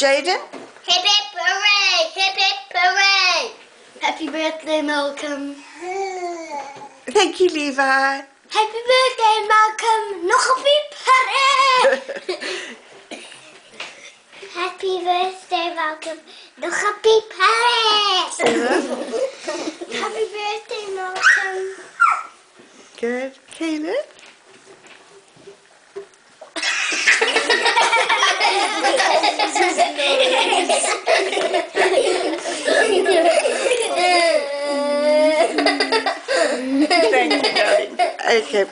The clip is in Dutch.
Jaden? Hip hip hooray! Hip hip hooray! Happy birthday, Malcolm. Thank you, Levi. Happy birthday, Malcolm. Nog een piep. Happy birthday, Malcolm. Nog een piep. Happy birthday, Malcolm. Good. Caleb? Okay.